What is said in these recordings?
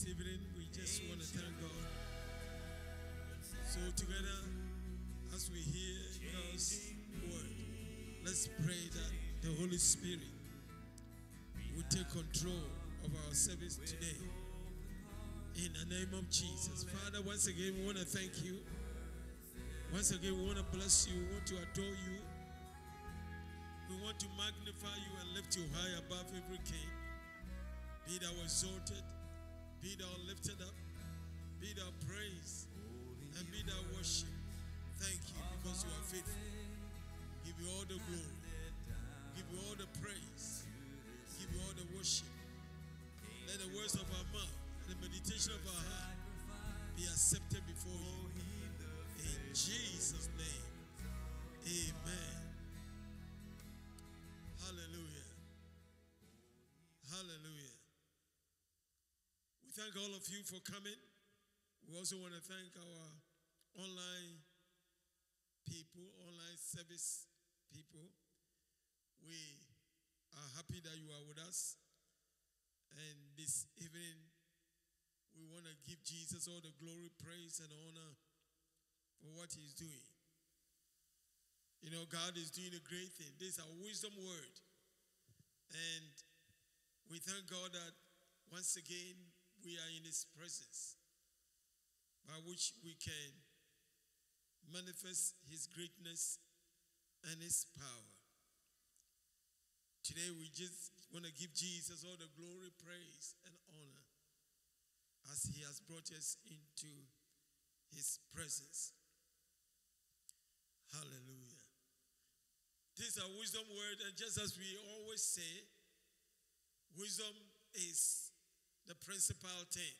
This evening, we just want to thank God. So, together, as we hear God's word, let's pray that the Holy Spirit will take control of our service today. In the name of Jesus. Father, once again, we want to thank you. Once again, we want to bless you. We want to adore you. We want to magnify you and lift you high above every king. Be thou exalted, be thou lifted up, be thou praised, and be thou worship. Thank you because you are faithful. Give you all the glory, give you all the praise, give you all the worship. Let the words of our mouth and the meditation of our heart be accepted before you. In Jesus' name, amen. Thank all of you for coming. We also want to thank our online people, online service people. We are happy that you are with us. And this evening, we want to give Jesus all the glory, praise, and honor for what he's doing. You know, God is doing a great thing. This is a wisdom word. And we thank God that once again we are in his presence by which we can manifest his greatness and his power. Today we just want to give Jesus all the glory, praise, and honor as he has brought us into his presence. Hallelujah. This is a wisdom word, and just as we always say, wisdom is the principal thing.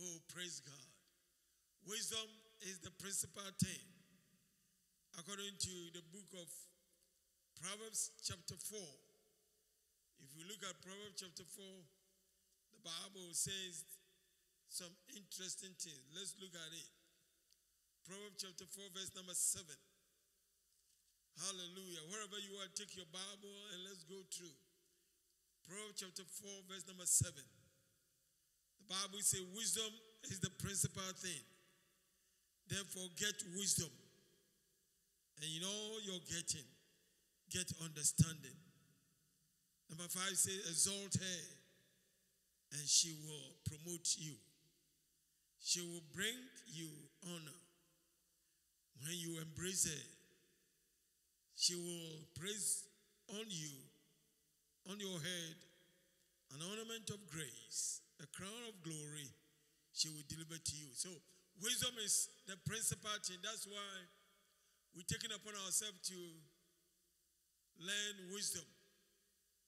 Oh, praise God. Wisdom is the principal thing. According to the book of Proverbs, chapter 4. If you look at Proverbs chapter 4, the Bible says some interesting things. Let's look at it. Proverbs chapter 4, verse number 7. Hallelujah. Wherever you are, take your Bible and let's go through. Proverbs chapter 4, verse number 7. The Bible says, Wisdom is the principal thing. Therefore, get wisdom. And you know you're getting, get understanding. Number five says, Exalt her, and she will promote you. She will bring you honor. When you embrace her, she will praise on you, on your head, an ornament of grace, a crown of glory she will deliver to you. So, wisdom is the principal thing. That's why we're taking upon ourselves to learn wisdom.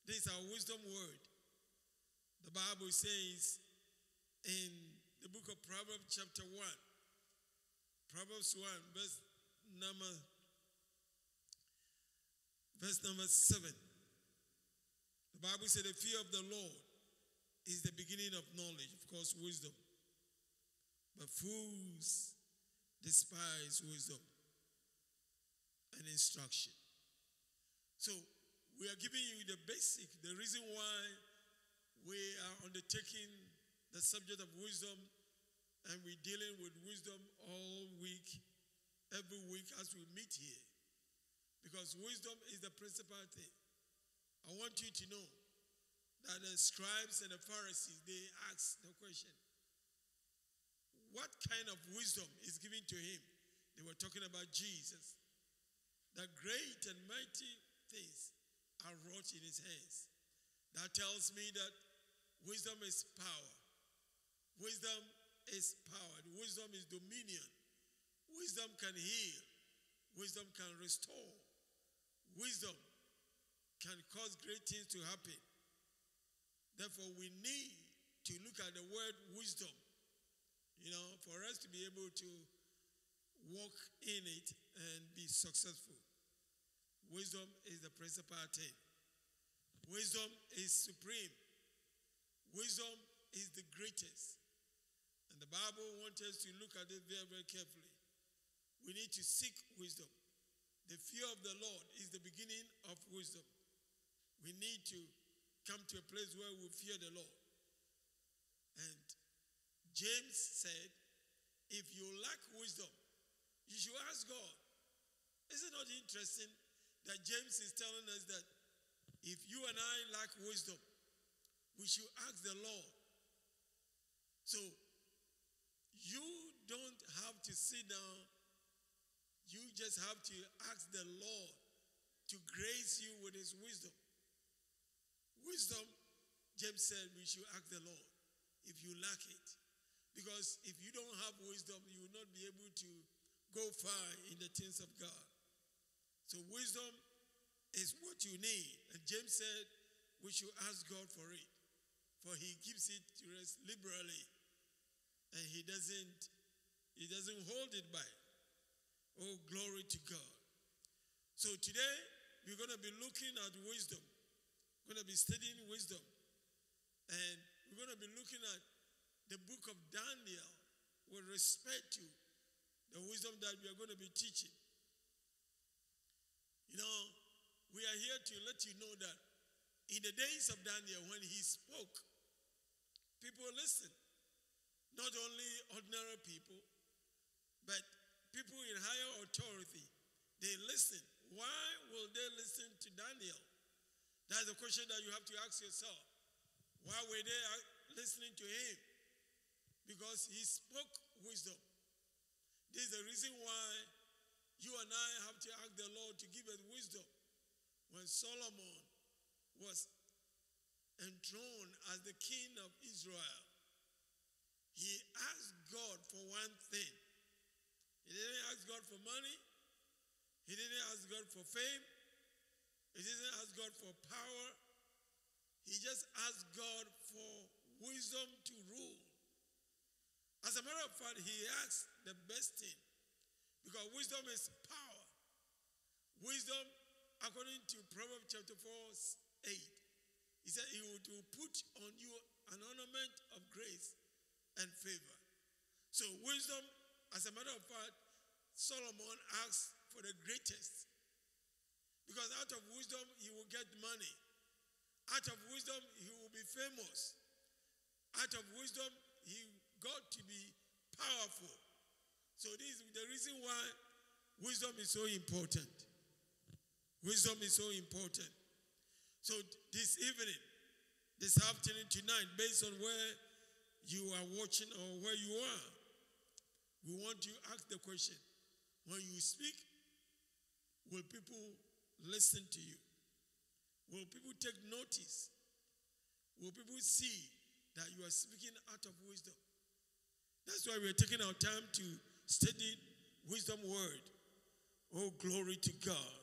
This is our wisdom word. The Bible says in the book of Proverbs, chapter 1, Proverbs 1, verse number verse number 7. The Bible said the fear of the Lord is the beginning of knowledge, of course, wisdom. But fools despise wisdom and instruction. So, we are giving you the basic, the reason why we are undertaking the subject of wisdom and we're dealing with wisdom all week, every week as we meet here. Because wisdom is the principal thing. I want you to know that the scribes and the Pharisees, they asked the question, what kind of wisdom is given to him? They were talking about Jesus. The great and mighty things are wrought in his hands. That tells me that wisdom is power. Wisdom is power. Wisdom is dominion. Wisdom can heal. Wisdom can restore. Wisdom can cause great things to happen. Therefore, we need to look at the word wisdom, you know, for us to be able to walk in it and be successful. Wisdom is the principal thing. Wisdom is supreme. Wisdom is the greatest. And the Bible wants us to look at it very, very carefully. We need to seek wisdom. The fear of the Lord is the beginning of wisdom. We need to come to a place where we fear the Lord. And James said, if you lack wisdom, you should ask God. Is it not interesting that James is telling us that if you and I lack wisdom, we should ask the Lord. So you don't have to sit down, you just have to ask the Lord to grace you with his wisdom. Wisdom, James said, we should ask the Lord if you lack it. Because if you don't have wisdom, you will not be able to go far in the things of God. So, wisdom is what you need. And James said we should ask God for it, for he gives it to us liberally. And he doesn't he doesn't hold it back. Oh, glory to God. So today we're going to be looking at wisdom. We're going to be studying wisdom. And we're going to be looking at the book of Daniel with respect to the wisdom that we are going to be teaching. You know, we are here to let you know that in the days of Daniel, when he spoke, people listened. Not only ordinary people, but people in higher authority, they listen. Why will they listen to Daniel? That's the question that you have to ask yourself. Why were they uh, listening to him? Because he spoke wisdom. This is the reason why you and I have to ask the Lord to give us wisdom. When Solomon was enthroned as the king of Israel, he asked God for one thing. He didn't ask God for money. He didn't ask God for fame. He didn't ask God for power. He just asked God for wisdom to rule. As a matter of fact, he asked the best thing because wisdom is power. Wisdom, according to Proverbs chapter 4, 8, he said he would put on you an ornament of grace and favor. So, wisdom, as a matter of fact, Solomon asked for the greatest. Because out of wisdom, he will get money. Out of wisdom, he will be famous. Out of wisdom, he got to be powerful. So, this is the reason why wisdom is so important. Wisdom is so important. So, this evening, this afternoon, tonight, based on where you are watching or where you are, we want to ask the question when you speak, will people listen to you? Will people take notice? Will people see that you are speaking out of wisdom? That's why we're taking our time to study wisdom word. Oh, glory to God.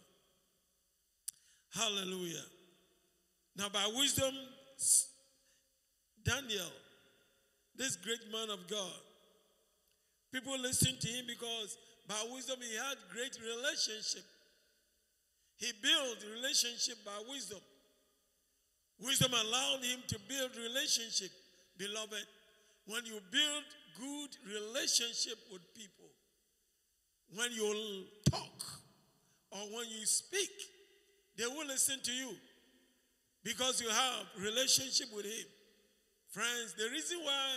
Hallelujah. Now, by wisdom, Daniel this great man of God. People listened to him because by wisdom he had great relationship. He built relationship by wisdom. Wisdom allowed him to build relationship, beloved. When you build good relationship with people, when you talk or when you speak, they will listen to you because you have relationship with him. Friends, the reason why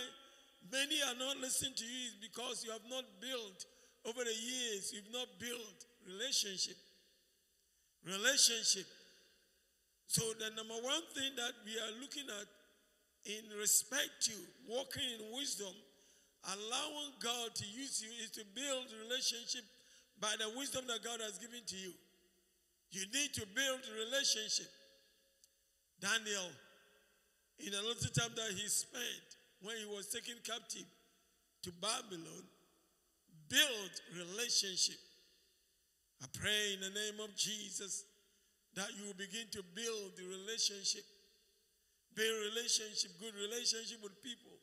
many are not listening to you is because you have not built over the years, you've not built relationship. Relationship. So, the number one thing that we are looking at in respect to walking in wisdom, allowing God to use you is to build relationship by the wisdom that God has given to you. You need to build relationship. Daniel in a little time that he spent when he was taken captive to Babylon, build relationship. I pray in the name of Jesus that you will begin to build the relationship, build relationship, good relationship with people,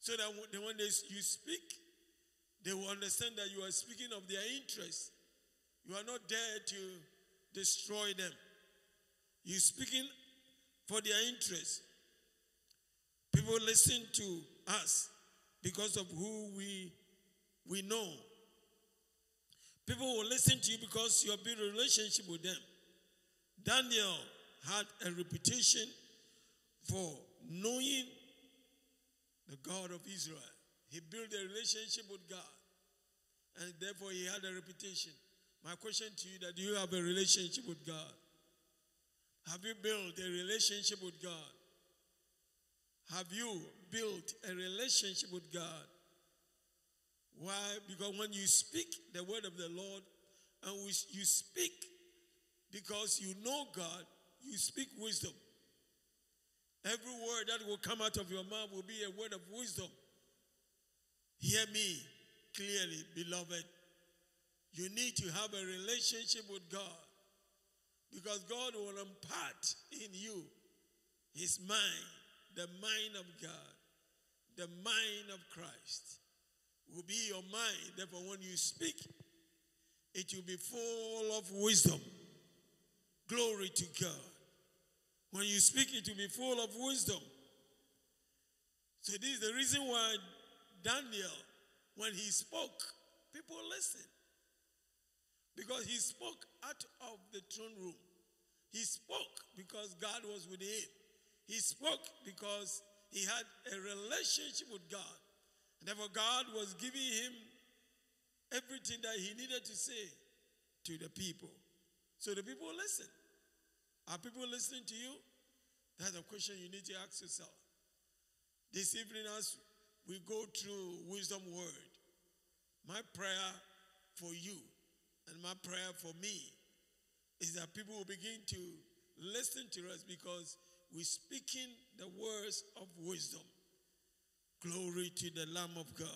so that when they, you speak, they will understand that you are speaking of their interests. You are not there to destroy them. You're speaking for their interest. People listen to us because of who we, we know. People will listen to you because you have built a relationship with them. Daniel had a reputation for knowing the God of Israel. He built a relationship with God, and therefore he had a reputation. My question to you that do you have a relationship with God? Have you built a relationship with God? Have you built a relationship with God? Why? Because when you speak the word of the Lord, and you speak because you know God, you speak wisdom. Every word that will come out of your mouth will be a word of wisdom. Hear me clearly, beloved. You need to have a relationship with God because God will impart in you His mind, the mind of God, the mind of Christ will be your mind. Therefore, when you speak, it will be full of wisdom. Glory to God. When you speak, it will be full of wisdom. So, this is the reason why Daniel, when he spoke, people listened. Because he spoke out of the throne room. He spoke because God was with him. He spoke because he had a relationship with God. And therefore, God was giving him everything that he needed to say to the people. So the people listen. Are people listening to you? That's a question you need to ask yourself. This evening, as we go through Wisdom Word, my prayer for you and my prayer for me is that people will begin to listen to us because we're speaking the words of wisdom. Glory to the Lamb of God.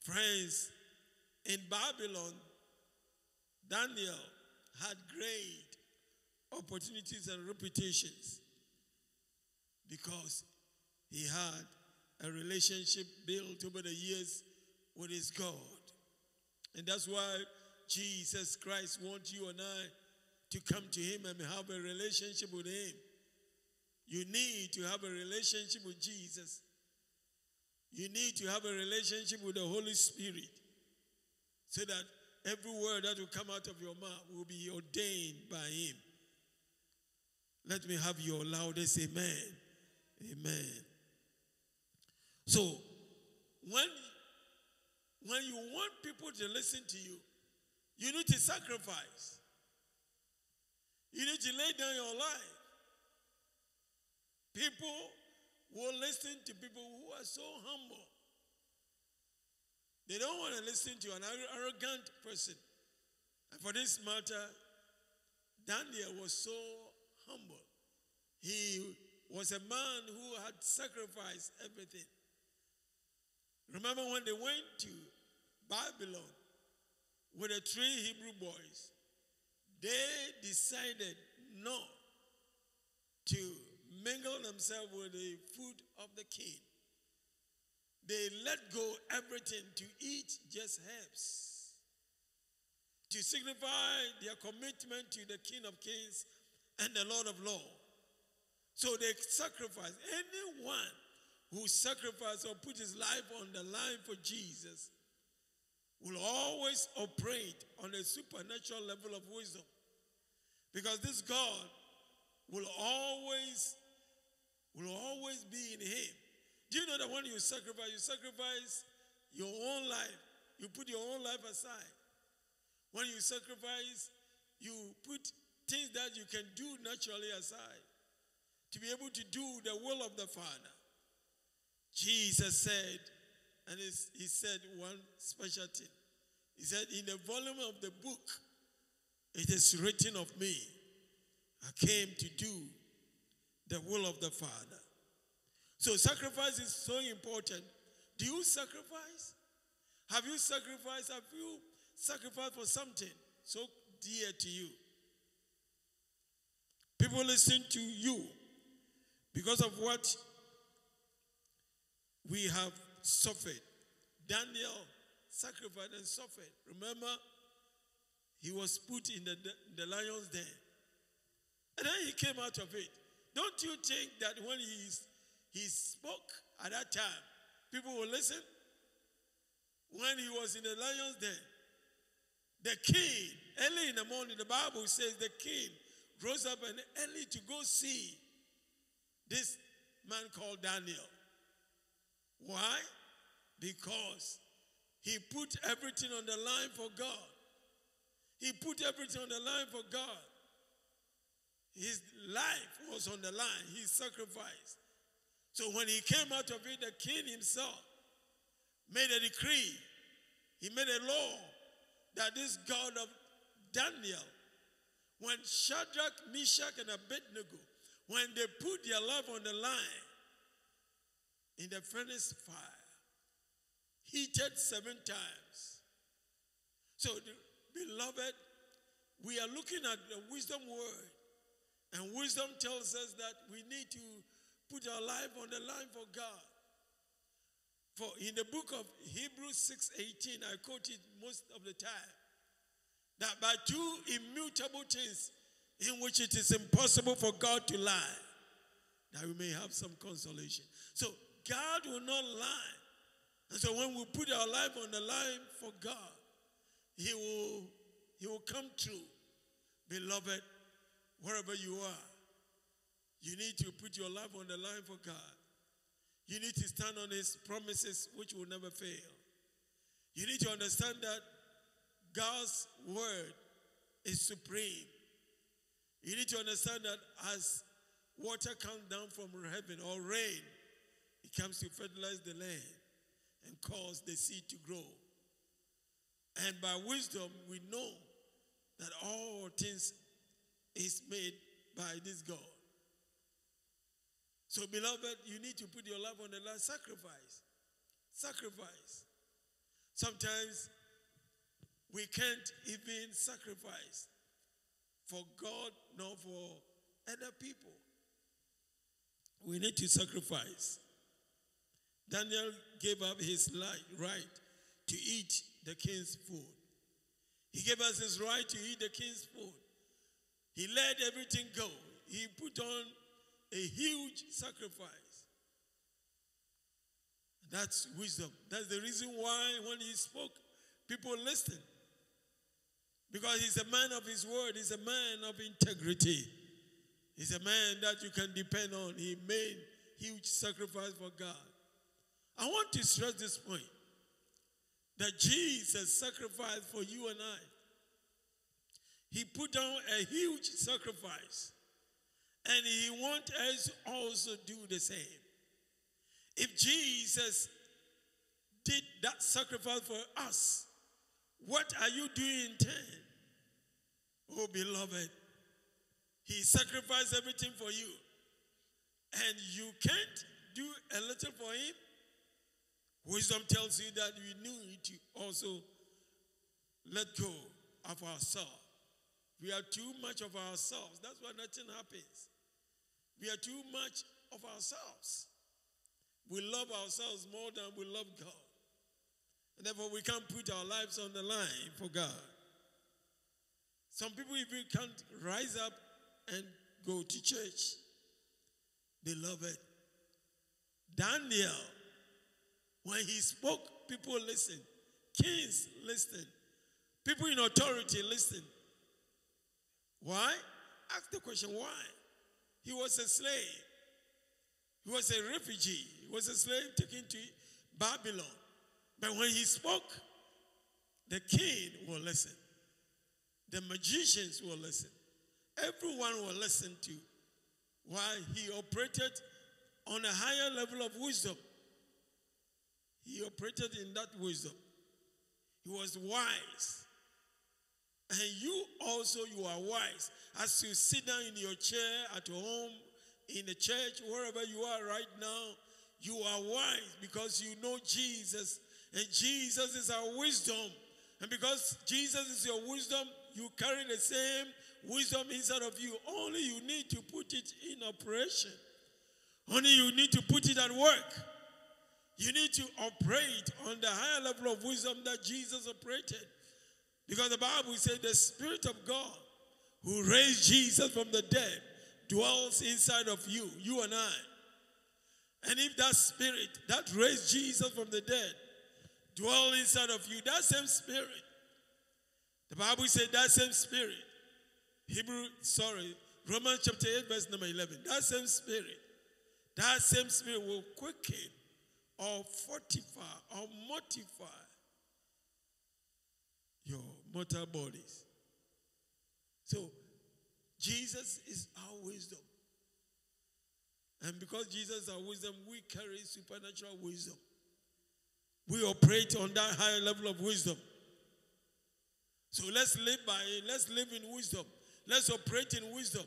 Friends, in Babylon, Daniel had great opportunities and reputations because he had a relationship built over the years with his God. And that's why Jesus Christ wants you and I to come to him and have a relationship with him. You need to have a relationship with Jesus. You need to have a relationship with the Holy Spirit so that every word that will come out of your mouth will be ordained by Him. Let me have your loudest amen. Amen. So, when, when you want people to listen to you, you need to sacrifice. You need to lay down your life. People will listen to people who are so humble. They don't want to listen to an arrogant person. And for this matter, Daniel was so humble. He was a man who had sacrificed everything. Remember when they went to Babylon with the three Hebrew boys, they decided not to mingle themselves with the food of the king. They let go everything to eat just herbs to signify their commitment to the King of Kings and the Lord of Lords. So they sacrifice. Anyone who sacrifices or puts his life on the line for Jesus will always operate on a supernatural level of wisdom. Because this God will always will always be in him. Do you know that when you sacrifice, you sacrifice your own life. You put your own life aside. When you sacrifice, you put things that you can do naturally aside to be able to do the will of the Father. Jesus said, and he said one special thing. He said, In the volume of the book, it is written of me, I came to do the will of the Father. So, sacrifice is so important. Do you sacrifice? Have you sacrificed? Have you sacrificed for something so dear to you? People listen to you because of what we have suffered. Daniel sacrificed and suffered. Remember, he was put in the, the lion's den. And then he came out of it. Don't you think that when he, he spoke at that time, people will listen? When he was in the lion's den, the king, early in the morning, the Bible says the king rose up and early to go see this man called Daniel. Why? Because he put everything on the line for God. He put everything on the line for God. His life was on the line, he sacrificed. So when he came out of it, the king himself made a decree, he made a law that this God of Daniel, when Shadrach, Meshach, and Abednego, when they put their life on the line in the furnace fire, heated seven times. So, beloved, we are looking at the wisdom word, and wisdom tells us that we need to put our life on the line for God. For in the book of Hebrews 6:18, I quote it most of the time, that by two immutable things in which it is impossible for God to lie, that we may have some consolation. So God will not lie. And so when we put our life on the line for God, He will, He will come true. Beloved, wherever you are, you need to put your life on the line for God. You need to stand on His promises, which will never fail. You need to understand that God's word is supreme. You need to understand that as water comes down from heaven or rain, it comes to fertilize the land and cause the seed to grow. And by wisdom, we know that all things is made by this God. So, beloved, you need to put your love on the line. Sacrifice. Sacrifice. Sometimes we can't even sacrifice for God nor for other people. We need to sacrifice. Daniel gave up his right to eat the king's food. He gave us his right to eat the king's food. He let everything go. He put on a huge sacrifice. That's wisdom. That's the reason why when he spoke, people listened. Because he's a man of his word, he's a man of integrity. He's a man that you can depend on. He made huge sacrifice for God. I want to stress this point that Jesus sacrificed for you and I. He put down a huge sacrifice, and he wants us also do the same. If Jesus did that sacrifice for us, what are you doing in turn? Oh, beloved, he sacrificed everything for you. And you can't do a little for him. Wisdom tells you that we need to also let go of ourselves. We are too much of ourselves. That's why nothing happens. We are too much of ourselves. We love ourselves more than we love God. And therefore, we can't put our lives on the line for God. Some people even can't rise up and go to church. Beloved, Daniel, when he spoke, people listened. Kings listened. People in authority listened. Why? Ask the question why? He was a slave. He was a refugee. He was a slave taken to Babylon. But when he spoke, the king will listen. The magicians will listen. Everyone will listen to why he operated on a higher level of wisdom. He operated in that wisdom. He was wise. And you also, you are wise. As you sit down in your chair at home, in the church, wherever you are right now, you are wise because you know Jesus and Jesus is our wisdom. And because Jesus is your wisdom, you carry the same wisdom inside of you. Only you need to put it in operation. Only you need to put it at work. You need to operate on the higher level of wisdom that Jesus operated. Because the Bible says the Spirit of God who raised Jesus from the dead dwells inside of you, you and I. And if that Spirit that raised Jesus from the dead dwells inside of you. That same spirit. The Bible said that same spirit. Hebrew, sorry, Romans chapter 8, verse number 11. That same spirit, that same spirit will quicken or fortify or mortify your mortal bodies. So, Jesus is our wisdom. And because Jesus is our wisdom, we carry supernatural wisdom. We operate on that higher level of wisdom. So let's live by it. Let's live in wisdom. Let's operate in wisdom.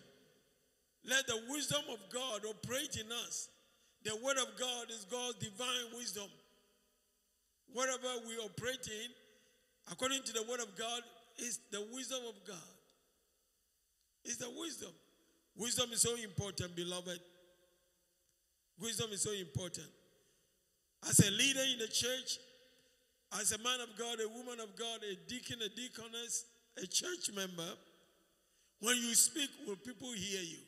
Let the wisdom of God operate in us. The word of God is God's divine wisdom. Whatever we operate in, according to the word of God, is the wisdom of God. Is the wisdom. Wisdom is so important, beloved. Wisdom is so important. As a leader in the church, as a man of God, a woman of God, a deacon, a deaconess, a church member, when you speak, will people hear you?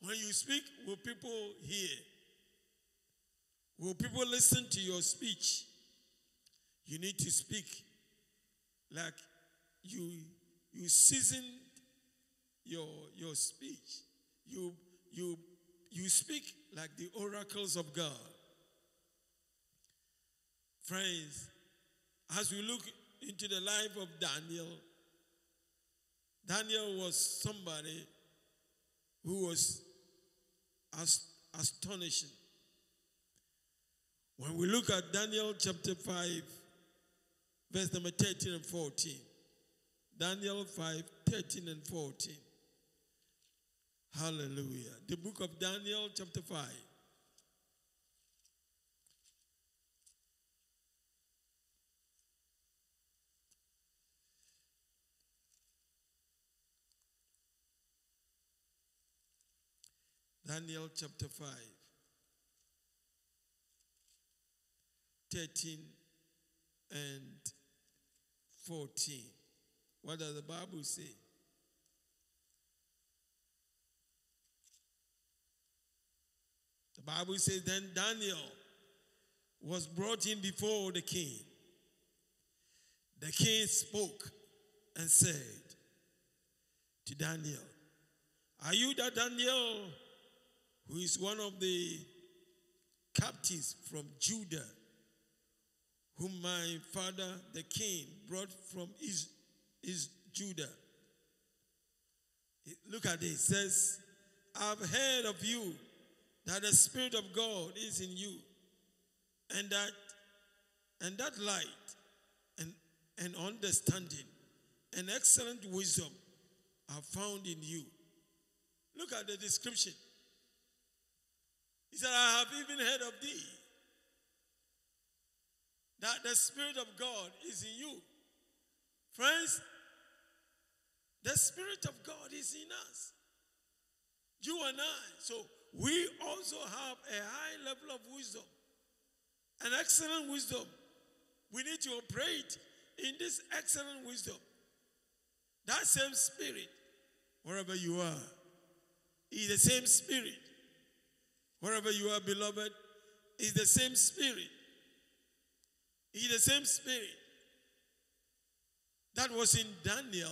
When you speak, will people hear? Will people listen to your speech? You need to speak like you you seasoned your your speech. You you you speak like the oracles of God. Friends, as we look into the life of Daniel, Daniel was somebody who was astonishing. When we look at Daniel chapter 5, verse number 13 and 14, Daniel 5, 13 and 14. Hallelujah. The book of Daniel, chapter 5. Daniel chapter 5, 13 and 14. What does the Bible say? The Bible says, Then Daniel was brought in before the king. The king spoke and said to Daniel, Are you that Daniel who is one of the captives from Judah, whom my father the king brought from his, his Judah. Look at this. It says, I've heard of you that the Spirit of God is in you, and that and that light and, and understanding and excellent wisdom are found in you. Look at the description. He said, I have even heard of thee. That the Spirit of God is in you. Friends, the Spirit of God is in us. You and I. So we also have a high level of wisdom, an excellent wisdom. We need to operate in this excellent wisdom. That same Spirit, wherever you are, is the same Spirit Wherever you are, beloved, is the same spirit. Is the same spirit that was in Daniel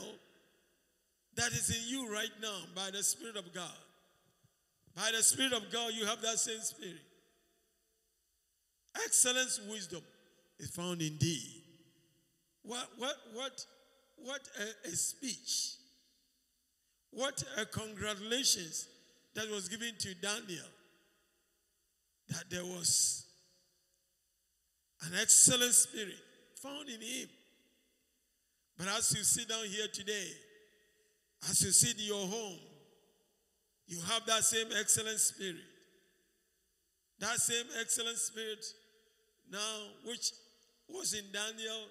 that is in you right now by the Spirit of God. By the Spirit of God, you have that same spirit. Excellence, wisdom is found in thee. What, what, what, what a, a speech. What a congratulations that was given to Daniel that there was an excellent spirit found in him. But as you sit down here today, as you sit in your home, you have that same excellent spirit. That same excellent spirit now, which was in Daniel,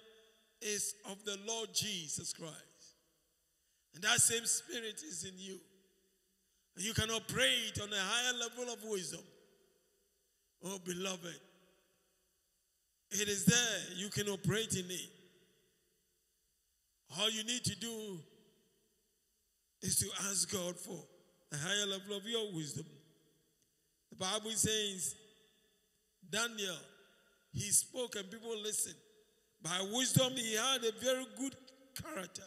is of the Lord Jesus Christ. And that same spirit is in you. And you can operate on a higher level of wisdom Oh, beloved, it is there. You can operate in it. All you need to do is to ask God for a higher level of your wisdom. The Bible says, Daniel, he spoke and people listened. By wisdom, he had a very good character.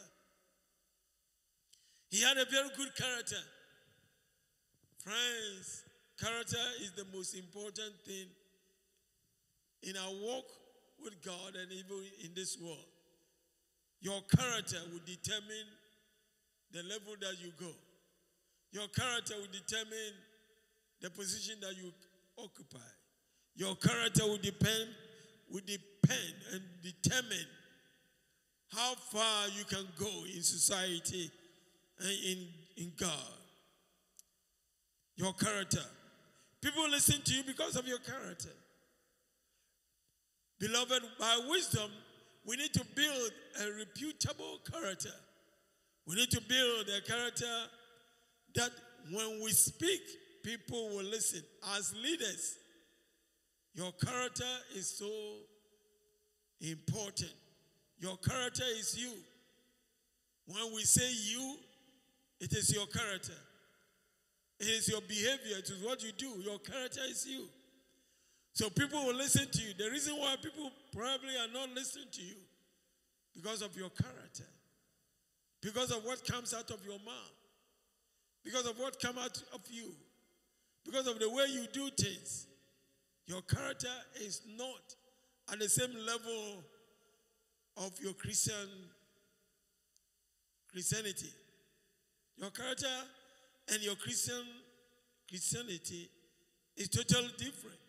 He had a very good character. Friends, character is the most important thing in our walk with God and even in this world. Your character will determine the level that you go. Your character will determine the position that you occupy. Your character will depend will depend and determine how far you can go in society and in, in God. Your character. People listen to you because of your character. Beloved, by wisdom, we need to build a reputable character. We need to build a character that when we speak, people will listen. As leaders, your character is so important. Your character is you. When we say you, it is your character. It is your behavior. It is what you do. Your character is you. So people will listen to you. The reason why people probably are not listening to you because of your character. Because of what comes out of your mouth. Because of what comes out of you. Because of the way you do things. Your character is not at the same level of your Christian Christianity. Your character and your Christian Christianity is totally different.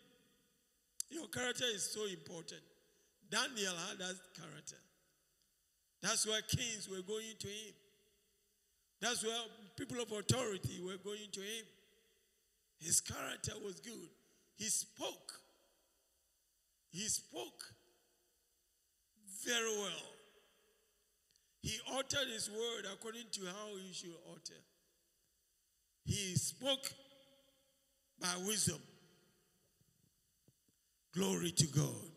Your character is so important. Daniel had that character. That's why kings were going to him. That's where people of authority were going to him. His character was good. He spoke. He spoke very well. He uttered his word according to how he should utter. He spoke by wisdom. Glory to God.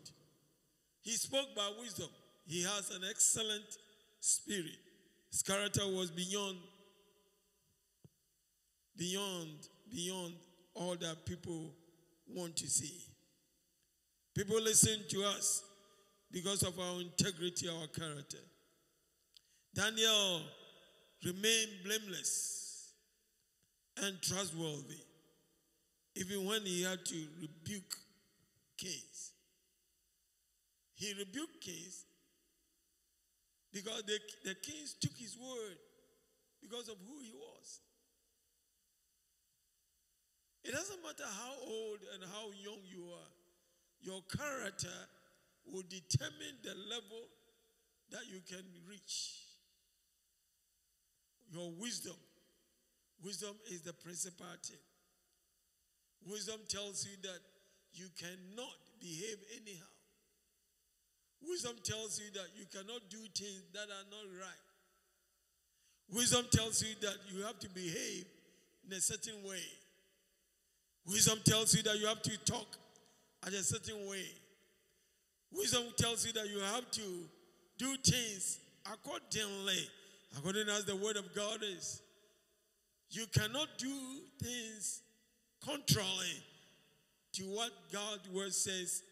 He spoke by wisdom. He has an excellent spirit. His character was beyond, beyond, beyond all that people want to see. People listen to us because of our integrity, our character. Daniel remained blameless and trustworthy, even when he had to rebuke kings. He rebuked kings because the, the kings took his word because of who he was. It doesn't matter how old and how young you are, your character will determine the level that you can reach. Your wisdom. Wisdom is the principal thing. Wisdom tells you that you cannot behave anyhow. Wisdom tells you that you cannot do things that are not right. Wisdom tells you that you have to behave in a certain way. Wisdom tells you that you have to talk at a certain way. Wisdom tells you that you have to do things accordingly, according as the word of God is. You cannot do things contrary to what God's word says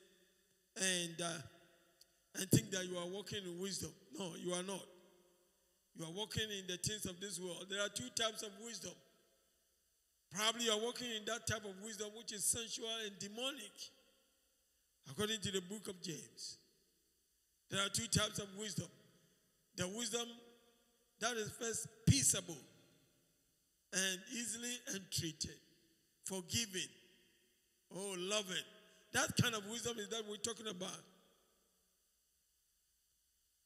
and, uh, and think that you are walking in wisdom. No, you are not. You are walking in the things of this world. There are two types of wisdom. Probably you are walking in that type of wisdom which is sensual and demonic, according to the book of James. There are two types of wisdom the wisdom that is first peaceable and easily entreated, forgiving, oh, love it. That kind of wisdom is that we're talking about.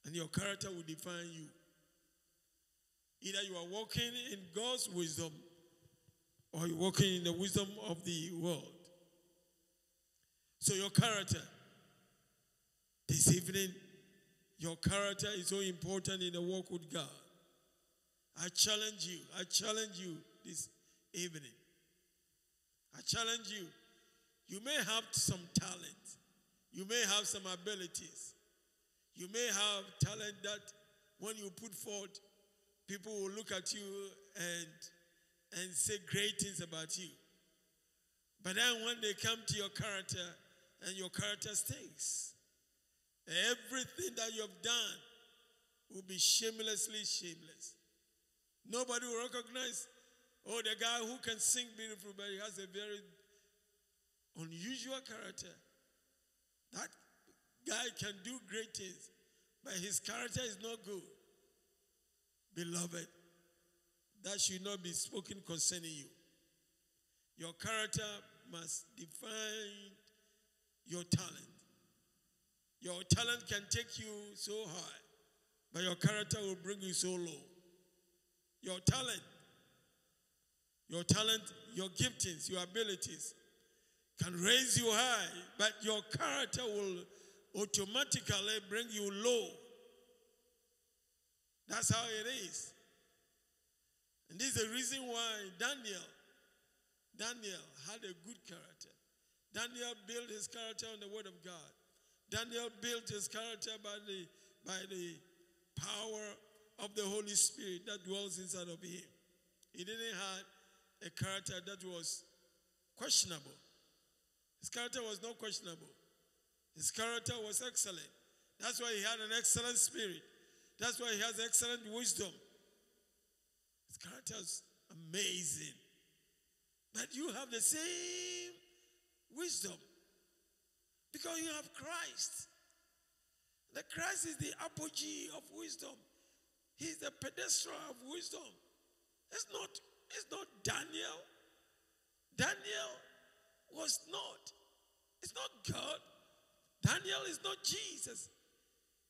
And your character will define you. Either you are walking in God's wisdom or you're walking in the wisdom of the world. So, your character, this evening, your character is so important in the walk with God. I challenge you, I challenge you this evening. I challenge you. You may have some talent, you may have some abilities, you may have talent that when you put forth, people will look at you and and say great things about you. But then when they come to your character and your character stinks, everything that you have done will be shamelessly shameless. Nobody will recognize, oh, the guy who can sing beautiful, but he has a very unusual character. That guy can do great things, but his character is not good. Beloved, that should not be spoken concerning you. Your character must define your talent. Your talent can take you so high, but your character will bring you so low. Your talent, your talent, your giftings, your abilities can raise you high, but your character will automatically bring you low. That's how it is. And this is the reason why Daniel, Daniel had a good character. Daniel built his character on the word of God. Daniel built his character by the, by the power of the Holy Spirit that dwells inside of him. He didn't have a character that was questionable. His character was not questionable. His character was excellent. That's why he had an excellent spirit. That's why he has excellent wisdom. His character is amazing. But you have the same wisdom because you have Christ. The Christ is the apogee of wisdom. He's the pedestal of wisdom. It's not, it's not Daniel. Daniel was not. It's not God. Daniel is not Jesus.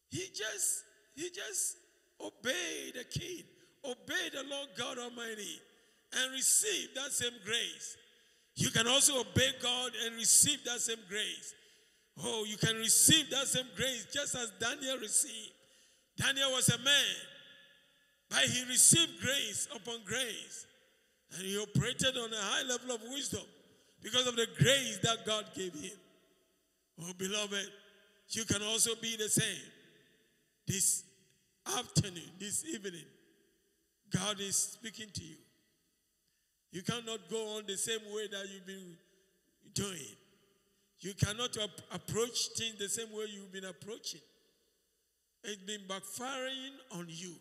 He just, he just obeyed the king, obeyed the Lord God Almighty, and received that same grace. You can also obey God and receive that same grace. Oh, you can receive that same grace just as Daniel received. Daniel was a man, but he received grace upon grace. And he operated on a high level of wisdom because of the grace that God gave him. Oh, beloved, you can also be the same. This afternoon, this evening, God is speaking to you. You cannot go on the same way that you've been doing. You cannot ap- approach things the same way you've been approaching. It's been backfiring on you.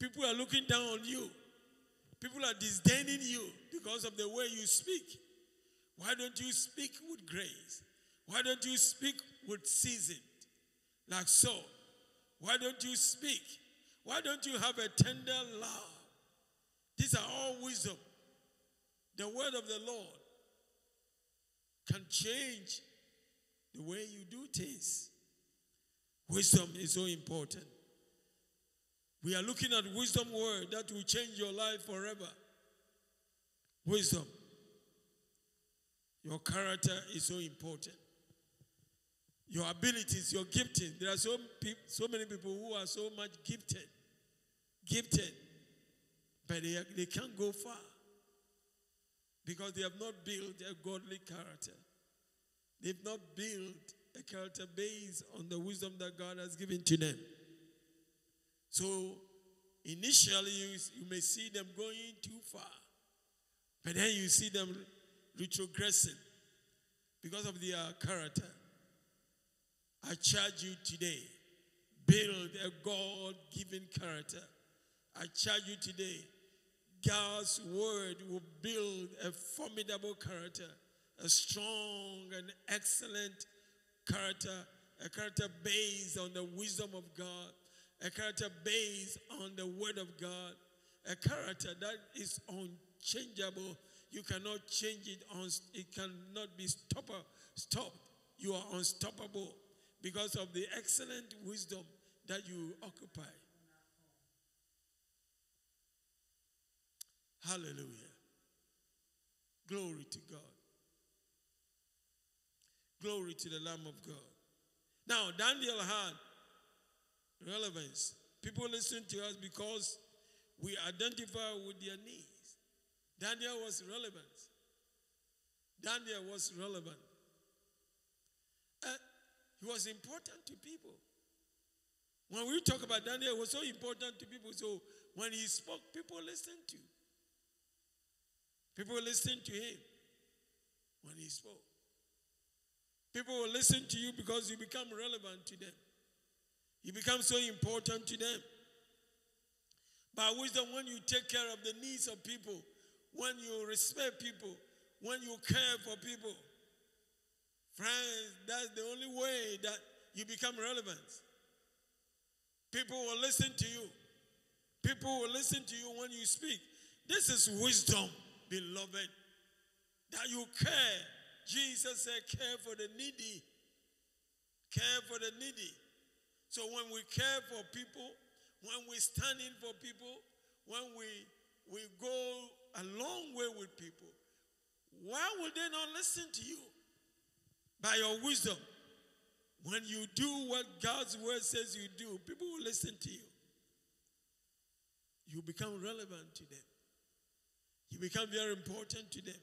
People are looking down on you. People are disdaining you because of the way you speak. Why don't you speak with grace? Why don't you speak with season? Like so. Why don't you speak? Why don't you have a tender love? These are all wisdom. The word of the Lord can change the way you do things. Wisdom is so important. We are looking at wisdom word that will change your life forever. Wisdom. Your character is so important. Your abilities, your gifting. There are so, so many people who are so much gifted, gifted, but they, they can't go far because they have not built a godly character. They've not built a character based on the wisdom that God has given to them. So initially, you, you may see them going too far, but then you see them retrogressing because of their character. I charge you today build a God given character. I charge you today God's word will build a formidable character, a strong and excellent character, a character based on the wisdom of God, a character based on the word of God, a character that is unchangeable. You cannot change it, on, it cannot be stopper, stopped. You are unstoppable because of the excellent wisdom that you occupy. Hallelujah. Glory to God. Glory to the Lamb of God. Now, Daniel had relevance. People listen to us because we identify with their needs. Daniel was relevant. Daniel was relevant. Uh, he was important to people. When we talk about Daniel, it was so important to people. So when he spoke, people listened to. People listened to him when he spoke. People will listen to you because you become relevant to them. You become so important to them. By wisdom, when you take care of the needs of people, when you respect people, when you care for people. Friends, that's the only way that you become relevant. People will listen to you. People will listen to you when you speak. This is wisdom, beloved. That you care. Jesus said, care for the needy. Care for the needy. So when we care for people, when we stand in for people, when we, we go a long way with people, why would they not listen to you? By your wisdom. When you do what God's word says you do, people will listen to you. You become relevant to them. You become very important to them.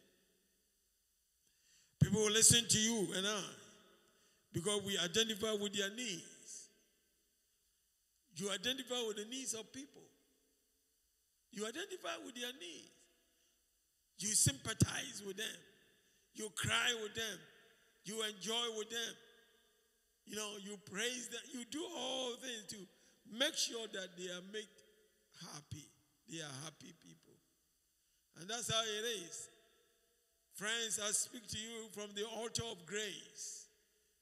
People will listen to you and I because we identify with their needs. You identify with the needs of people. You identify with their needs. You sympathize with them. You cry with them. You enjoy with them. You know, you praise them. You do all things to make sure that they are made happy. They are happy people. And that's how it is. Friends, I speak to you from the altar of grace,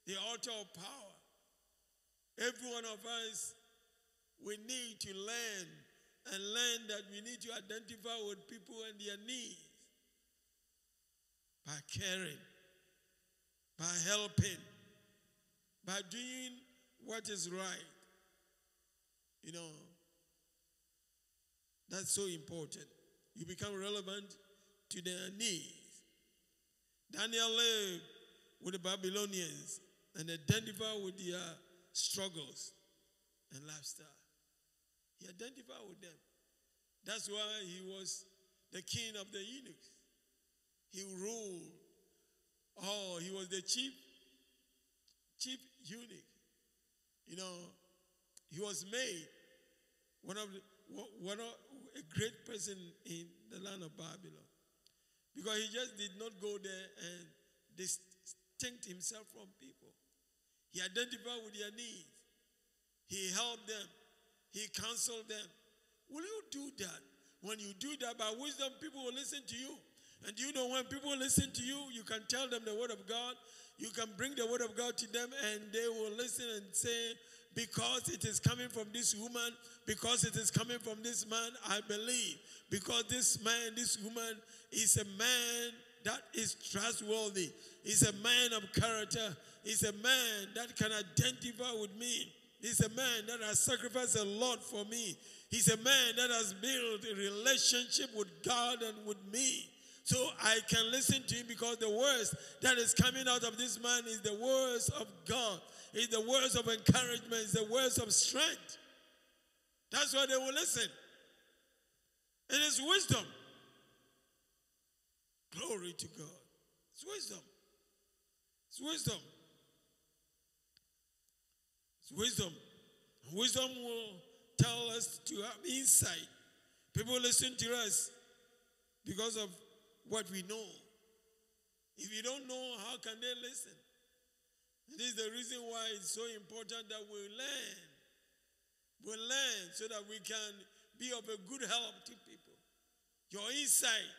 the altar of power. Every one of us, we need to learn and learn that we need to identify with people and their needs by caring, by helping, by doing what is right. You know, that's so important. You become relevant to their needs. Daniel lived with the Babylonians and identified with their struggles and lifestyle. He identified with them. That's why he was the king of the eunuchs. He ruled. Oh, he was the chief, chief eunuch. You know, he was made one of the, one of a great person in the land of Babylon. Because he just did not go there and distinct himself from people. He identified with their needs. He helped them. He counseled them. Will you do that? When you do that by wisdom, people will listen to you. And you know, when people listen to you, you can tell them the word of God. You can bring the word of God to them, and they will listen and say, Because it is coming from this woman, because it is coming from this man, I believe. Because this man, this woman is a man that is trustworthy, is a man of character, is a man that can identify with me. He's a man that has sacrificed a lot for me. He's a man that has built a relationship with God and with me. So I can listen to him because the words that is coming out of this man is the words of God. It's the words of encouragement, it's the words of strength. That's why they will listen. It is wisdom. Glory to God. It's wisdom. It's wisdom. It's wisdom. Wisdom will tell us to have insight. People listen to us because of what we know. If you don't know, how can they listen? This is the reason why it's so important that we learn. We learn so that we can be of a good help to people. Your insight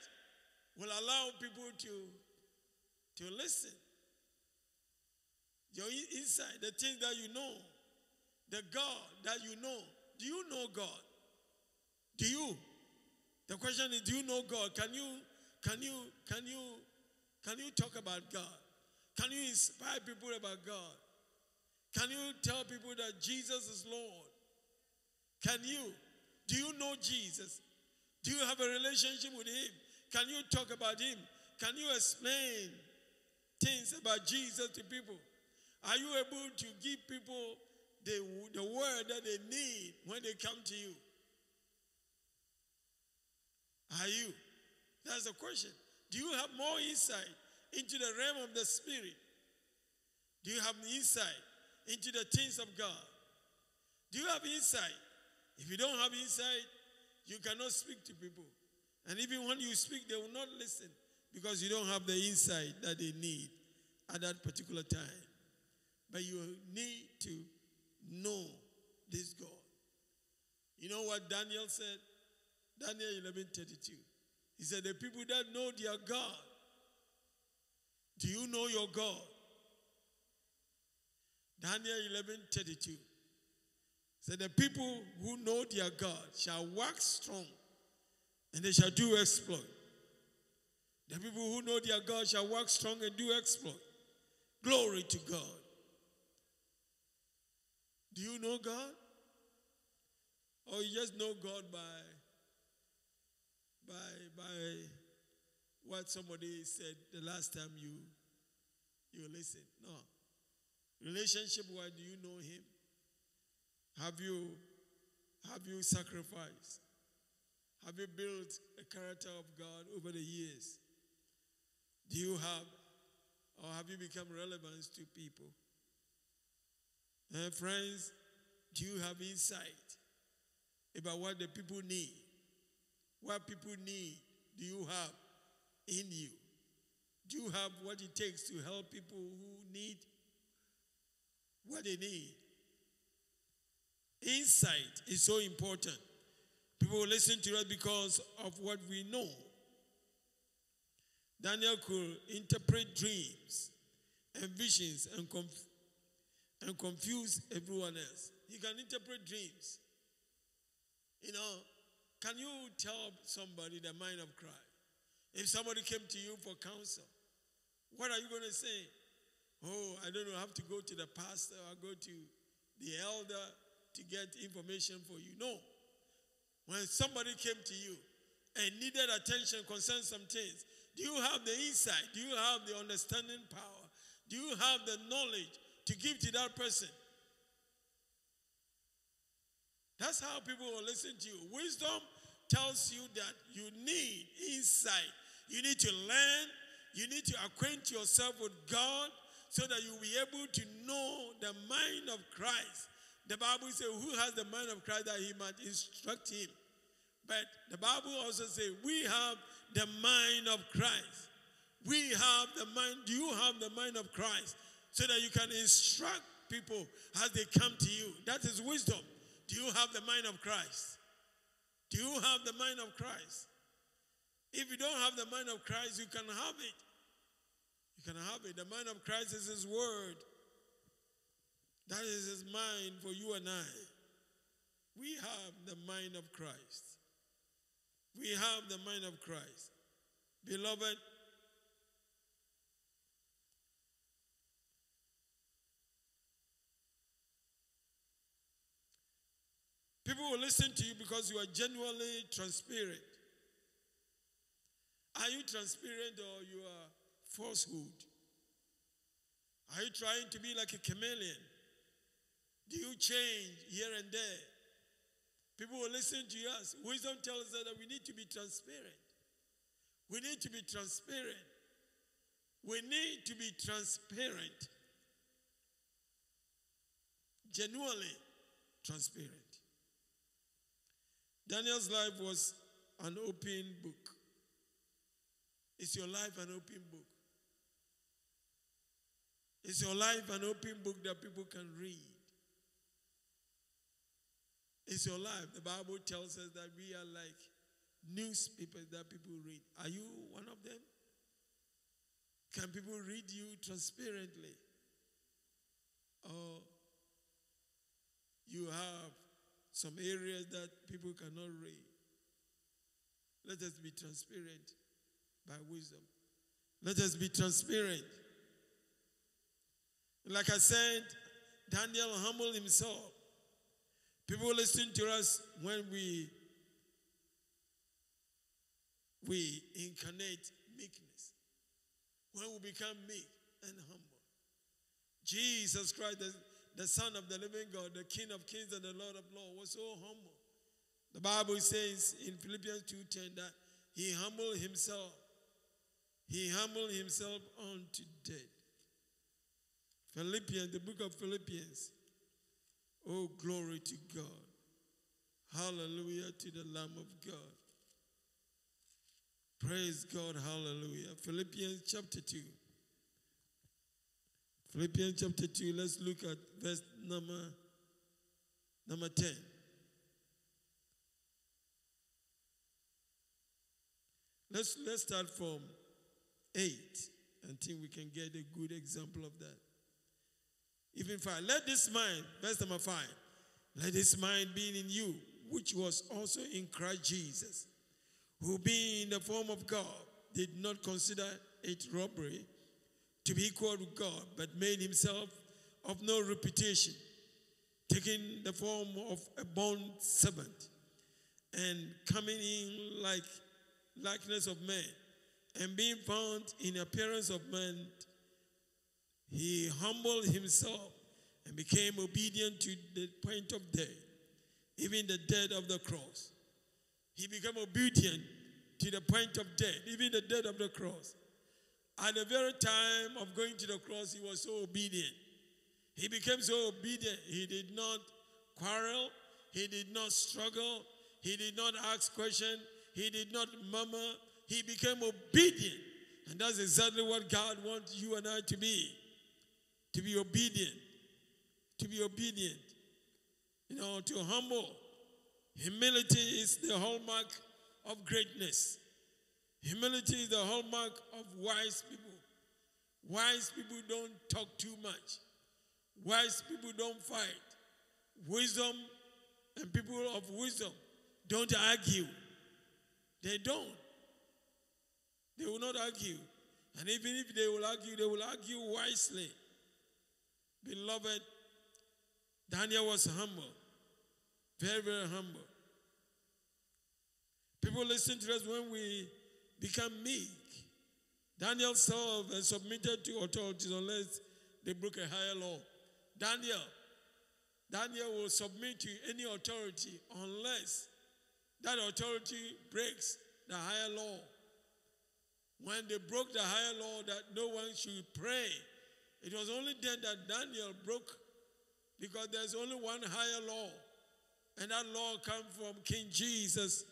will allow people to, to listen. Your insight, the things that you know, the God that you know. Do you know God? Do you? The question is, do you know God? Can you can you can you can you talk about God? Can you inspire people about God? Can you tell people that Jesus is Lord? Can you? Do you know Jesus? Do you have a relationship with Him? Can you talk about Him? Can you explain things about Jesus to people? Are you able to give people the, the word that they need when they come to you? Are you? That's the question. Do you have more insight into the realm of the Spirit? Do you have insight into the things of God? Do you have insight? If you don't have insight, you cannot speak to people. And even when you speak, they will not listen because you don't have the insight that they need at that particular time. But you need to know this God. You know what Daniel said? Daniel 11:32. He said, The people that know their God. Do you know your God? Daniel 11:32. Said the people who know their God shall wax strong, and they shall do exploit. The people who know their God shall wax strong and do exploit. Glory to God. Do you know God? Or you just know God by by by what somebody said the last time you you listened? No. Relationship wise, do you know him? Have you have you sacrificed? Have you built a character of God over the years? Do you have or have you become relevant to people? And friends, do you have insight about what the people need? What people need do you have in you? Do you have what it takes to help people who need what they need? Insight is so important. People listen to us because of what we know. Daniel could interpret dreams and visions and, conf- and confuse everyone else. He can interpret dreams. You know, can you tell somebody the mind of Christ? If somebody came to you for counsel, what are you going to say? Oh, I don't know, I have to go to the pastor or go to the elder to get information for you. No. When somebody came to you and needed attention concerning some things, do you have the insight? Do you have the understanding power? Do you have the knowledge to give to that person? That's how people will listen to you. Wisdom tells you that you need insight. You need to learn. You need to acquaint yourself with God so that you'll be able to know the mind of Christ. The Bible says, Who has the mind of Christ that he might instruct him? But the Bible also says, We have the mind of Christ. We have the mind, do you have the mind of Christ? So that you can instruct people as they come to you. That is wisdom. Do you have the mind of Christ? Do you have the mind of Christ? If you don't have the mind of Christ, you can have it. You can have it. The mind of Christ is His Word. That is His mind for you and I. We have the mind of Christ. We have the mind of Christ. Beloved, people will listen to you because you are genuinely transparent. Are you transparent or you are falsehood? Are you trying to be like a chameleon? Do you change here and there? People will listen to us. Wisdom tells us that we need to be transparent. We need to be transparent. We need to be transparent. Genuinely transparent. Daniel's life was an open book. Is your life an open book? Is your life an open book that people can read? Is your life? The Bible tells us that we are like newspapers that people read. Are you one of them? Can people read you transparently? Or you have some areas that people cannot read? Let us be transparent by wisdom. Let us be transparent. Like I said, Daniel humbled himself. People listen to us when we we incarnate meekness. When we become meek and humble. Jesus Christ, the, Son of the living God, the King of kings and the Lord of lords, was so humble. The Bible says in Philippians 2:10 that he humbled himself. He humbled himself unto death. Philippians, the book of Philippians. Oh, glory to God. Hallelujah to the Lamb of God. Praise God. Hallelujah. Philippians chapter 2. Philippians chapter 2. Let's look at verse number, number 10. let's let's start from eight until we can get a good example of that. Even five. Let this mind, verse number five, let this mind be in you, which was also in Christ Jesus, who being in the form of God, did not consider it robbery to be equal with God, but made himself of no reputation, taking the form of a bond servant, and coming in like likeness of man, and being found in appearance of man, he humbled himself and became obedient to the point of death, even the death of the cross. He became obedient to the point of death, even the death of the cross. At the very time of going to the cross, he was so obedient. He became so obedient. He did not quarrel. He did not struggle. He did not ask questions. He did not murmur. He became obedient. And that's exactly what God wants you and I to be. To be obedient. To be obedient. You know, to humble. Humility is the hallmark of greatness. Humility is the hallmark of wise people. Wise people don't talk too much. Wise people don't fight. Wisdom and people of wisdom don't argue. They don't. They will not argue. And even if they will argue, they will argue wisely. Beloved, Daniel was humble, very, very humble. People listen to us when we become meek. Daniel served and submitted to authorities unless they broke a higher law. Daniel, Daniel will submit to any authority unless that authority breaks the higher law. When they broke the higher law that no one should pray, it was only then that Daniel broke because there's only one higher law. And that law comes from King Jesus.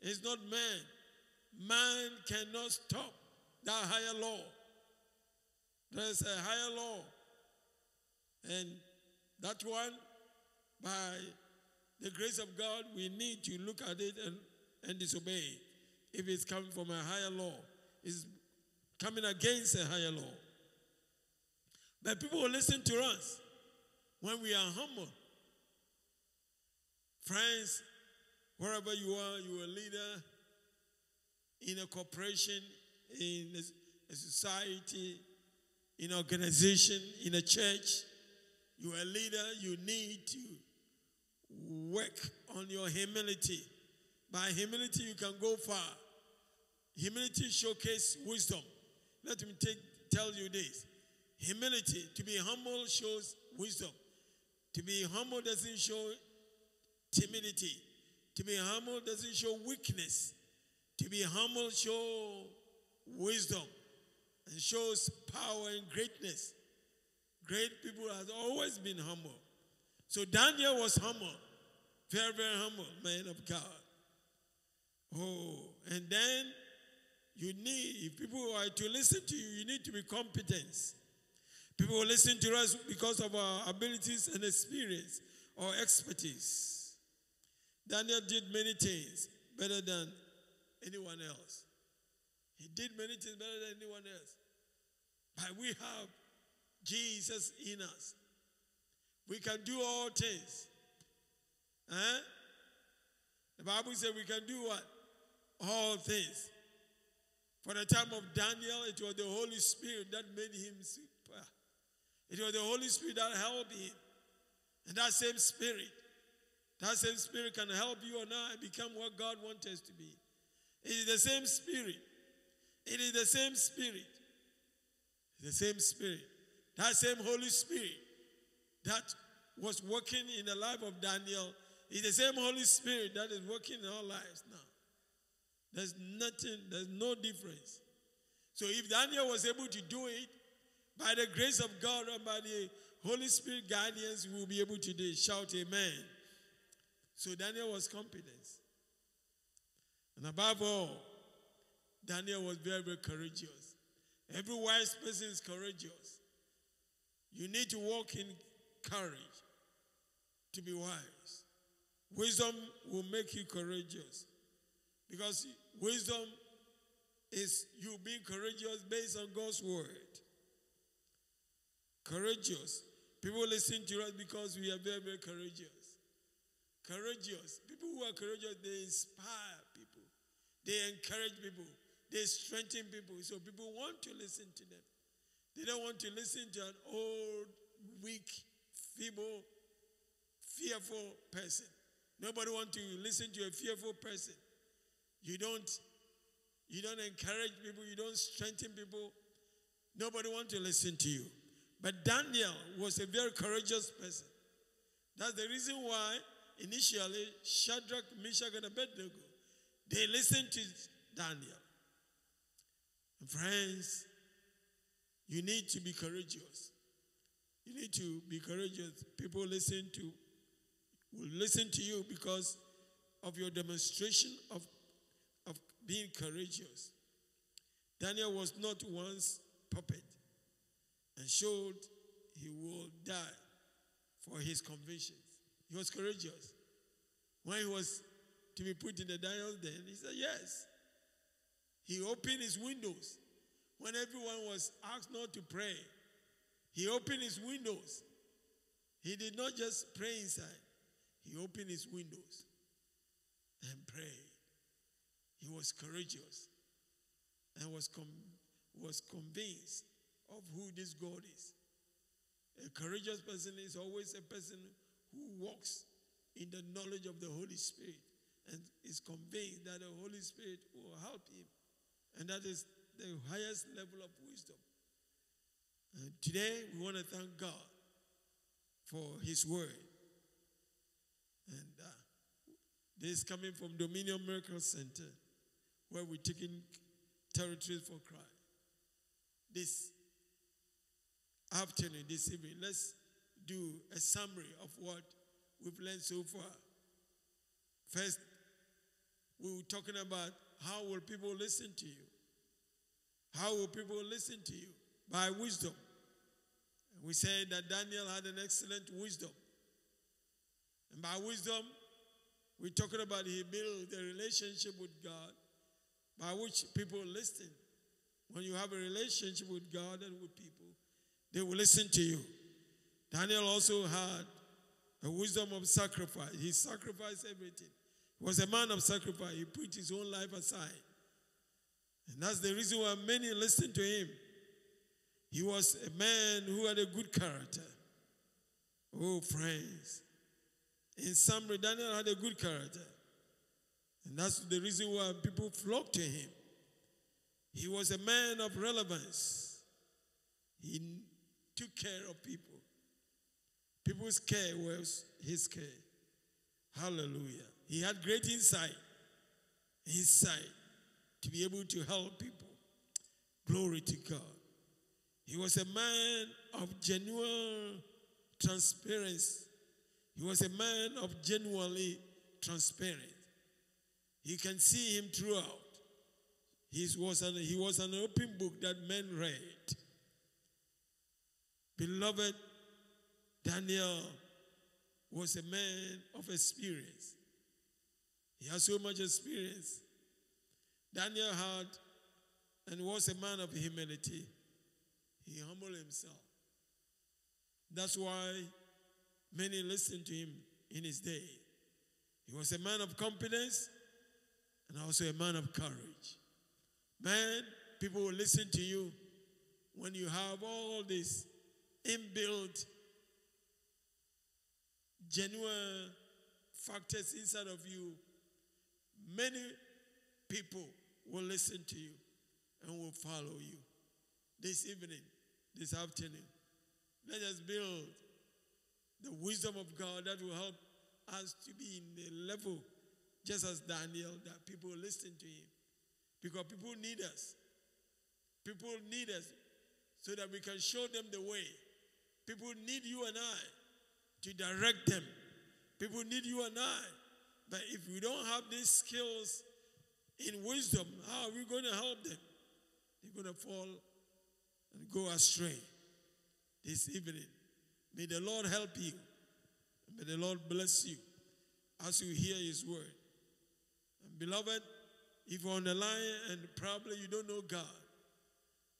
It's not man. Man cannot stop that higher law. There's a higher law. And that one, by the grace of God, we need to look at it and, and disobey. If it's coming from a higher law, it's coming against a higher law. But people will listen to us when we are humble. Friends, wherever you are, you're a leader in a corporation, in a, society, in an organization, in a church. You're a leader, you need to work on your humility. By humility, you can go far. Humility showcases wisdom. Let me take, tell you this. Humility, to be humble shows wisdom. To be humble doesn't show timidity. To be humble doesn't show weakness. To be humble shows wisdom and shows power and greatness. Great people has always been humble. So Daniel was humble, very, very humble, man of God. Oh, and then you need, if people are to listen to you, you need to be competent. People listen to us because of our abilities and experience or expertise. Daniel did many things better than anyone else. He did many things better than anyone else. But we have Jesus in us. We can do all things. Eh? The Bible says we can do what? All things. For the time of Daniel, it was the Holy Spirit that made him super. It was the Holy Spirit that helped him. And that same Spirit, that same Spirit can help you and I become what God wants us to be. It is the same Spirit. It is the same Spirit. The same Spirit. That same Holy Spirit that was working in the life of Daniel is the same Holy Spirit that is working in our lives now. There's nothing, there's no difference. So if Daniel was able to do it, by the grace of God and by the Holy Spirit guidance, we will be able to do it. Shout amen. So Daniel was competent. And above all, Daniel was very, very courageous. Every wise person is courageous. You need to walk in courage to be wise. Wisdom will make you courageous because wisdom is you being courageous based on God's word. Courageous. People listen to us because we are very, very courageous. Courageous. People who are courageous, they inspire they encourage people, they strengthen people. So people want to listen to them. They don't want to listen to an old, weak, feeble, fearful person. Nobody want to listen to a fearful person. You don't you don't encourage people, you don't strengthen people. Nobody want to listen to you. But Daniel was a very courageous person. That's the reason why initially Shadrach, Meshach, and Abednego, they listened to Daniel. Friends, you need to be courageous. You need to be courageous. People listen to will listen to you because of your demonstration of, of being courageous. Daniel was not once puppet and showed he would die for his convictions. He was courageous. When he was to be put in the Daniel's den, he said yes. He opened his windows when everyone was asked not to pray. He opened his windows. He did not just pray inside, he opened his windows and prayed. He was courageous and was, com- was convinced of who this God is. A courageous person is always a person who walks in the knowledge of the Holy Spirit and is convinced that the Holy Spirit will help him. And that is the highest level of wisdom. And today, we want to thank God for His word. And uh, this is coming from Dominion Miracle Center, where we're taking territories for Christ. This afternoon, this evening, let's do a summary of what we've learned so far. First, we were talking about how will people listen to you? How will people listen to you? By wisdom. We said that Daniel had an excellent wisdom. And by wisdom, we're talking about he built a relationship with God by which people listen. When you have a relationship with God and with people, they will listen to you. Daniel also had a wisdom of sacrifice. He sacrificed everything. Was a man of sacrifice. He put his own life aside. And that's the reason why many listened to him. He was a man who had a good character. Oh, friends. In summary, Daniel had a good character. And that's the reason why people flocked to him. He was a man of relevance. He took care of people. People's care was his care. Hallelujah. He had great insight. Insight to be able to help people. Glory to God. He was a man of genuine transparency. He was a man of genuinely transparent. You can see him throughout. He was, an, he was an open book that men read. Beloved, Daniel was a man of experience. He has so much experience. Daniel had and was a man of humility. He humbled himself. That's why many listened to him in his day. He was a man of confidence and also a man of courage. Man, people will listen to you when you have all these inbuilt, genuine factors inside of you. Many people will listen to you and will follow you. This evening, this afternoon, let us build the wisdom of God that will help us to be in the level, just as Daniel, that people listen to him. Because people need us. People need us so that we can show them the way. People need you and I to direct them. People need you and I. But if we don't have these skills in wisdom, how are we going to help them? They're going to fall and go astray this evening. May the Lord help you. May the Lord bless you as you hear His word. And beloved, If you're on the line and probably you don't know God,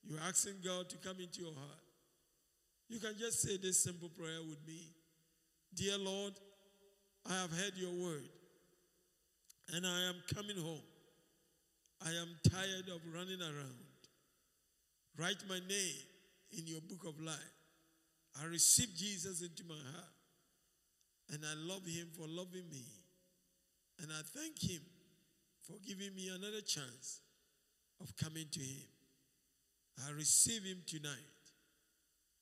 you're asking God to come into your heart. You can just say this simple prayer with me Dear Lord, I have heard your word and I am coming home. I am tired of running around. Write my name in your book of life. I receive Jesus into my heart and I love him for loving me. And I thank him for giving me another chance of coming to him. I receive him tonight.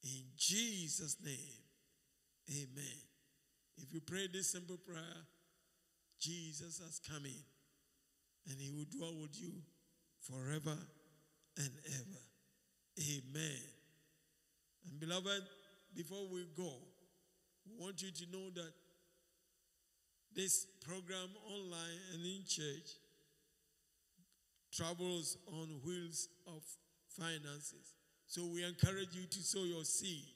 In Jesus' name, amen. If you pray this simple prayer, Jesus has come in and he will dwell with you forever and ever. Amen. And beloved, before we go, we want you to know that this program online and in church travels on wheels of finances. So we encourage you to sow your seed.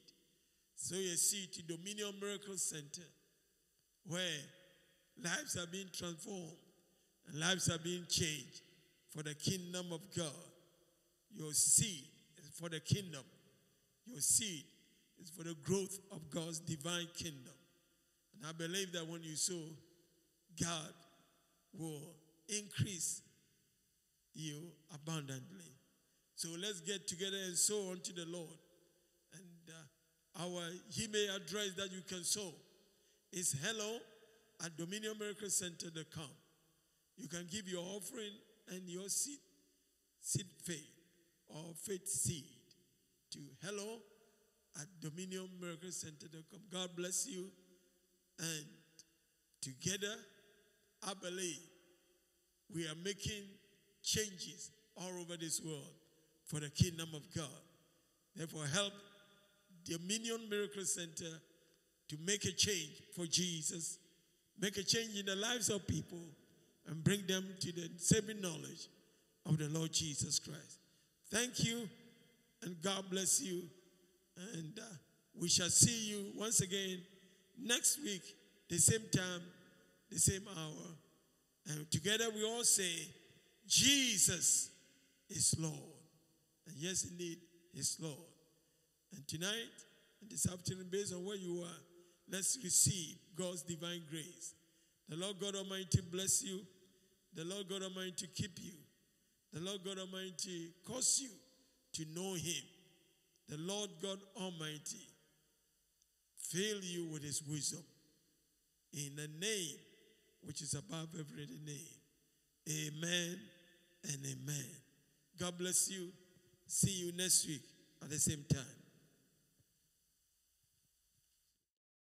Sow your seed to Dominion Miracle Center, where lives are being transformed and lives are being changed for the kingdom of God. Your seed is for the kingdom. Your seed is for the growth of God's divine kingdom. And I believe that when you sow, God will increase you abundantly. So let's get together and sow unto the Lord. And uh, our email address that you can sow is hello at Dominion Miracle Center.com. You can give your offering and your seed, seed faith or faith seed to hello at Dominion Miracle Center.com. God bless you. And together, I believe we are making changes all over this world for the kingdom of God. Therefore, help Dominion Miracle Center to make a change for Jesus, make a change in the lives of people, and bring them to the saving knowledge of the Lord Jesus Christ. Thank you, and God bless you. And uh, we shall see you once again next week, the same time, the same hour. And together we all say, Jesus is Lord. And yes, indeed, He's Lord. And tonight, and this afternoon, based on where you are, let's receive God's divine grace. The Lord God Almighty bless you. The Lord God Almighty keep you. The Lord God Almighty cause you to know Him. The Lord God Almighty fill you with His wisdom in the name which is above every name. Amen and amen. God bless you. See you next week at the same time.